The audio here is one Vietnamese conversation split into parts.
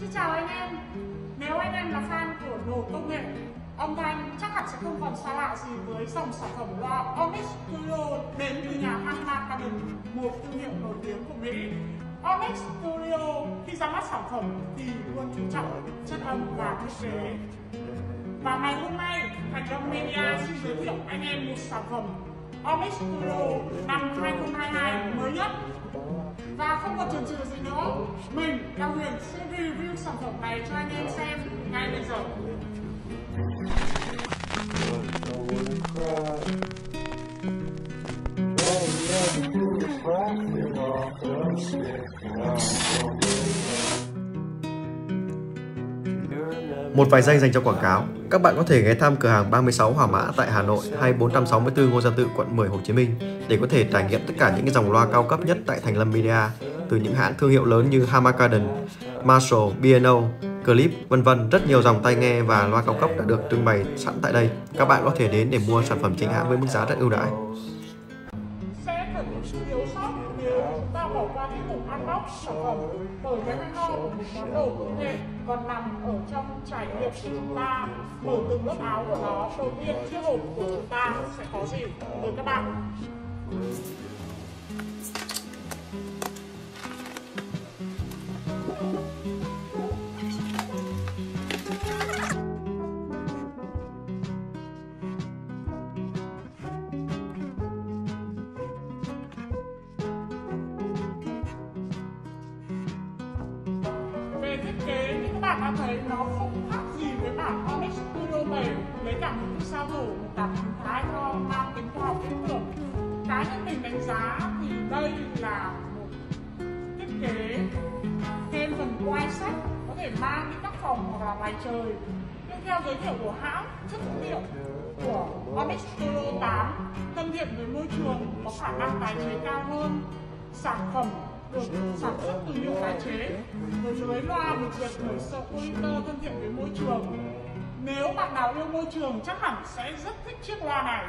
Xin chào anh em Nếu anh em là fan của đồ công nghệ âm thanh chắc hẳn sẽ không còn xa lạ gì với dòng sản phẩm loa Onyx Studio đến từ nhà Hanma Canon, một thương hiệu nổi tiếng của Mỹ. Onyx Studio khi ra mắt sản phẩm thì luôn chú trọng chất âm và thiết kế. Và ngày hôm nay, Thành Long Media xin giới thiệu anh em một sản phẩm Onyx Studio năm 2022 mới nhất và không còn chần chừ gì nữa mình, Đào Huyền, sẽ review sản phẩm này cho anh em xem ngay bây giờ Một vài giây dành cho quảng cáo. Các bạn có thể ghé thăm cửa hàng 36 Hỏa Mã tại Hà Nội hay 464 Ngô Gia Tự, quận 10, Hồ Chí Minh để có thể trải nghiệm tất cả những cái dòng loa cao cấp nhất tại Thành Lâm Media từ những hãng thương hiệu lớn như Hammarkaden, Marshall, B&O, Clip, vân vân. Rất nhiều dòng tai nghe và loa cao cấp đã được trưng bày sẵn tại đây. Các bạn có thể đến để mua sản phẩm chính hãng với mức giá rất ưu đãi sản phẩm bởi cái hay ho của một món đồ công nghệ còn nằm ở trong trải nghiệm của chúng ta. Mở từng lớp áo của nó đầu tiên chiếc hộp của chúng ta sẽ có gì? Mời các bạn bạn đã thấy nó không khác gì với bản Onyx Studio 7 lấy cảm hứng cái sao thổ một cảm hứng thái hay mang tính khoa học viễn tưởng. Cá nhân mình đánh giá thì đây là một thiết kế thêm phần quay sách, có thể mang đi các phòng hoặc là ngoài trời. Nhưng theo giới thiệu của hãng chất liệu của Onyx Studio 8 thân thiện với môi trường có khả năng tái chế cao hơn sản phẩm sản xuất từ nhựa tái chế. Với lưới loa được dệt bởi sợi polyester thân thiện với môi trường. Nếu bạn nào yêu môi trường, chắc hẳn sẽ rất thích chiếc loa này.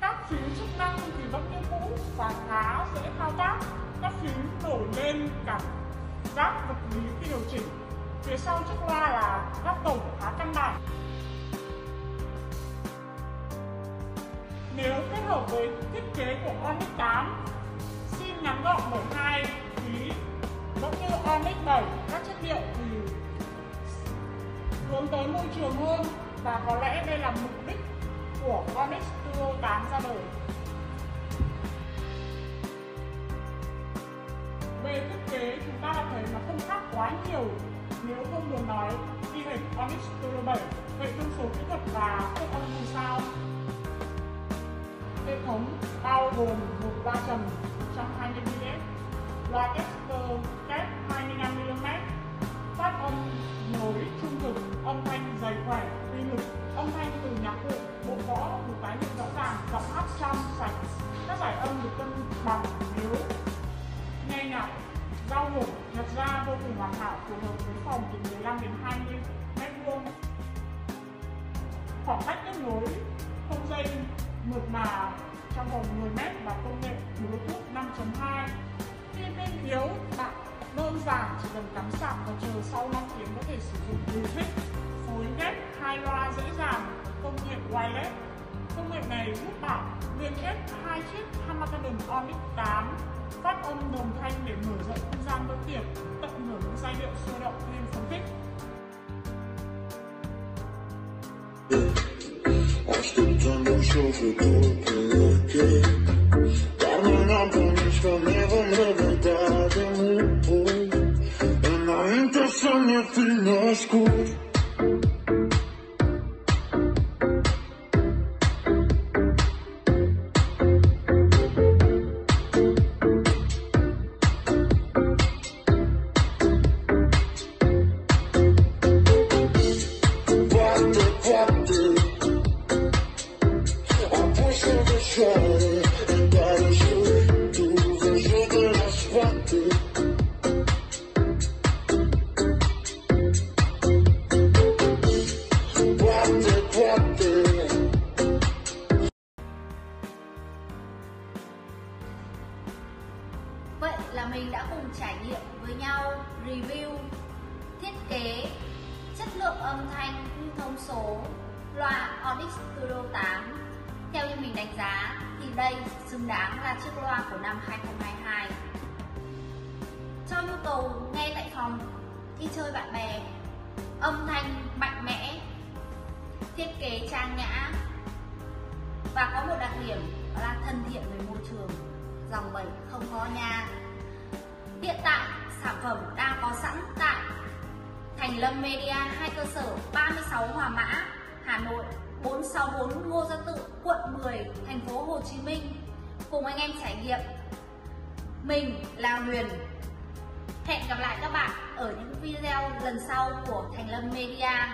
Các phím chức năng thì vẫn như cũ và khá dễ thao tác. Các phím nổi lên cảm giác vật lý khi điều chỉnh. Phía sau chiếc loa là góc tổng khá căn bản. Nếu kết hợp với thiết kế của Onyx 8 ngắn gọn bởi hai quý giống như Onyx 7 các chất liệu thì hướng tới môi trường hơn và có lẽ đây là mục đích của Onyx Duo 8 ra đời. Về thiết kế chúng ta thấy nó không khác quá nhiều nếu không muốn nói khi hình Onyx Duo 7 vậy thông số kỹ thuật và phép âm như sau hệ thống bao gồm một ba trầm 120 mm loa Exter kép 25 mm phát âm nối trung thực, âm thanh dày khỏe, uy lực, âm thanh từ nhạc cụ, bộ võ được tái hiện rõ ràng, giọng hát trong sạch. Các giải âm được cân bằng nếu nghe nhạc, giao hưởng đặt ra vô cùng hoàn hảo, phù hợp với phòng từ 15 đến 20 mét vuông. Khoảng cách kết nối không dây, mượt mà trong vòng 10 mét và công nghệ Bluetooth 5.2 khi pin yếu bạn đơn giản chỉ cần cắm sạc và chờ sau 5 tiếng có thể sử dụng Bluetooth phối ghép, hai loa dễ dàng, công nghệ wireless. Công nghệ này giúp bạn liên kết hai chiếc Hamilton Onyx 8 phát âm đồng thanh để mở rộng không gian bữa tiệc tận hưởng những giai điệu sôi động thêm phấn khích. I stepped on your shoulder. Vậy là mình đã cùng trải nghiệm với nhau review, thiết kế, chất lượng âm thanh, thông số, loa Audix Studio 8. Theo như mình đánh giá thì đây xứng đáng là chiếc loa của năm 2022. Cho nhu cầu nghe tại phòng, khi chơi bạn bè, âm thanh mạnh mẽ, thiết kế trang nhã và có một đặc điểm là thân thiện với môi trường dòng 7 không có nha Phẩm đang có sẵn tại Thành Lâm Media hai cơ sở 36 Hòa Mã, Hà Nội, 464 Ngô Gia Tự, quận 10, thành phố Hồ Chí Minh. Cùng anh em trải nghiệm. Mình là Huyền. Hẹn gặp lại các bạn ở những video lần sau của Thành Lâm Media.